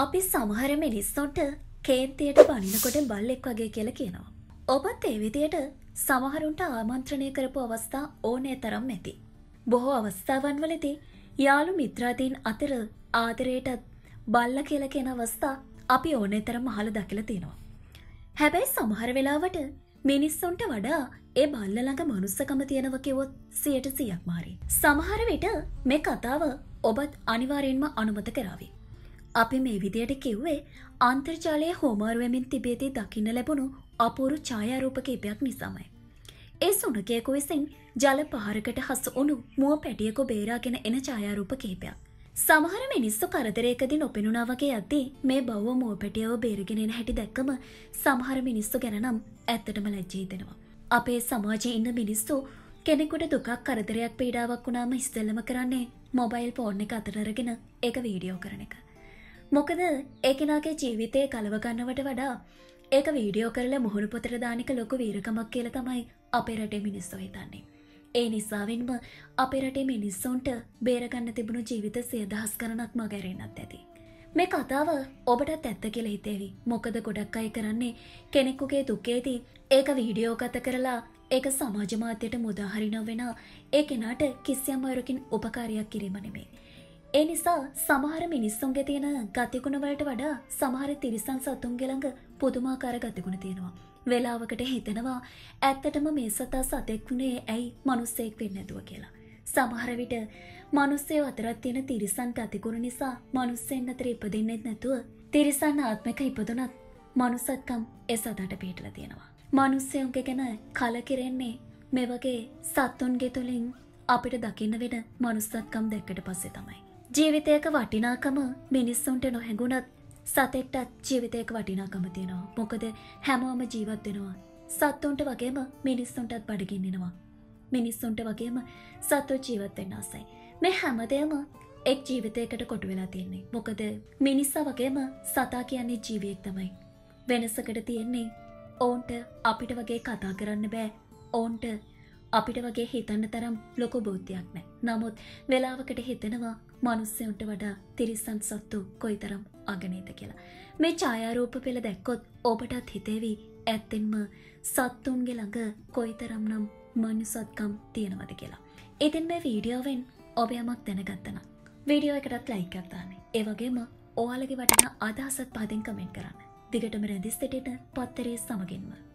අපි සමහර මිනිස්සොන්ට කේන්තියට බනිනකොට බල්ලෙක් වගේ කියලා කියනවා. ඔබත් ඒ විදියට සමහරුන්ට ආමන්ත්‍රණය කරපු අවස්ථා ඕනෑ තරම් ඇති. බොහෝ අවස්ථාවන් වලදී යාළු මිත්‍රාදීන් අතර ආදරයටත් බල්ල කියලා කියන අවස්ථා අපි ඕනෑ තරම් අහලා දකිලා තියෙනවා. හැබැයි සමහර වෙලාවට මිනිස්සුන්ට වඩා ඒ බල්ල ළඟ මනුස්සකම තියෙනව කිව්වොත් 100%ක් මාරි. සමහර විට මේ කතාව ඔබත් අනිවාර්යෙන්ම අනුමත කරાવી. අපි මේ විදියට කිව්වේ අන්තර්ජාලය හෝමාරුවමින් තිබේදී දකින්න ලැබුණු අපූරු ඡායාරූප කීපයක් නිසාමයි. ඒ සුනකයෙකු විසින් ජල පහරකට හසු වුණු මුව පැටියකු බේරාගෙන එන ඡායාරූප කීපයක්. සමහර මිනිස්සු කරදරයකදී නොපෙනුණා වගේ යද්දී මේ බව්ව මුව පැටියව බේරගෙන එන හැටි දැක්කම සමහර මිනිස්සු ගැන නම් ඇත්තටම ලැජ්ජා හිතෙනවා. අපේ සමාජයේ ඉන්න මිනිස්සු කෙනෙකුට දුකක් කරදරයක් පීඩාවක් වුණාම ඉස්සෙල්ලම කරන්නේ මොබයිල් ෆෝන් එක අතට අරගෙන ඒක වීඩියෝ කරන එක. මොකද ඒ කෙනාගේ ජීවිතය කලවගන්නවට වඩා ඒක වීඩියෝ කරලා මුහුණු පොතට දානික ලොකු වීරකමක් කියල තමයි අපේ රටේ මිනිස්සු හිතන්නේ. ඒ නිසාවෙන්ම අපේ රටේ මිනිස්සුන්ට බේරගන්න තිබුණු ජීවිත සියදහස් කරනක් මගැරෙන්න්නත් ඇති. මේ කතාව ඔබටත් ඇත්ත කියල හිතේවි මොකද ගොඩක් අය කරන්නේ කෙනෙක්කුගේ දුකේදී ඒක වීඩියෝ ගත කරලා ඒක සමාජමාත්‍යයට මුදාහරිනව වෙන ඒ කෙනාට කිසියම් අයරකින් උපකාරයක් කිරීම නෙමේ. ඒ නිසා සමහර මිනිස්සුන්ගේ තියෙන ගතිකුණවලට වඩා සමහර තිරිසන් සතුන්ගේ ළඟ පුදුමාකාර ගතිකුණ තියෙනවා. වෙලාවකට හිතෙනවා ඇත්තටම මේ සතා සතෙක් වුණේ ඇයි මනුස්සයෙක් වෙන්නේ නැතුව කියලා. සමහර විට මිනිස්සයෝ අතරත් තියෙන තිරිසන් ගතිකුණ නිසා මිනිස්සෙන් අතර ඉපදින්නෙත් නැතුව තිරිසන් ආත්මික ඉපදුනත් මනුස්සත්කම් ඒ සතට පිටලා තියෙනවා. මිනිස්සුන්ගේ ගැන කලකිරෙන්නේ මේ වගේ සත්තුන්ගේ තුලින් අපිට දකින්න වෙන මනුස්සත්කම් දැක්කට පස්සේ තමයි. ජීවිතයක වටිනාකම මිනිස්සුන්ට නොහැඟුණත් සතෙක්ටත් ජීවිතයක වටිනාකම තියෙනවා. මොකද හැමෝම ජීවත් වෙනවා. සත්තුන්ට වගේම මිනිස්සුන්ටත් බඩගින්නෙනවා. මිනිස්සුන්ට වගේම සත්තු ජීවත් වෙන්න ආසයි. මේ හැමදේම එක් ජීවිතයකට කොටු වෙලා තියෙන්නේ. මොකද මිනිස්සා වගේම සතා කියන්නේ ජීවියෙක් තමයි. වෙනසකට තියෙන්නේ ඔවුන්ට අපිට වගේ කතා කරන්න බෑ. ඔවුන්ට අපිට වගේ හිතන්න තරම් ලොකු බෞද්ධයක් නෑ. නමුත් වෙලාවකට හිතෙනවා මනුස්සයන්ට වඩා තිරිස්සන් සත්තු කොයි තරම් අගනේත කියලා. මේ ඡායාරූප පෙළ දැක්කොත් ඔබටත් හිතේවි ඇත්තෙන්ම සත්තුන්ගේ ළඟ කොයි තරම් නම් මනුසත්කම් තියෙනවද කියලා. ඉතින් මේ වීඩියෝවෙන් ඔබ යමක් දැනගත්තන. වීඩියෝ එකටත් ලයික් කරතාන්නේ. ඒවගේම ඕයාලගේ වටන අදහසත් පාදින් කමෙන්ට් කරන්න. දිගටම රැදිස්තටට පත්තරේ සමගින්ම.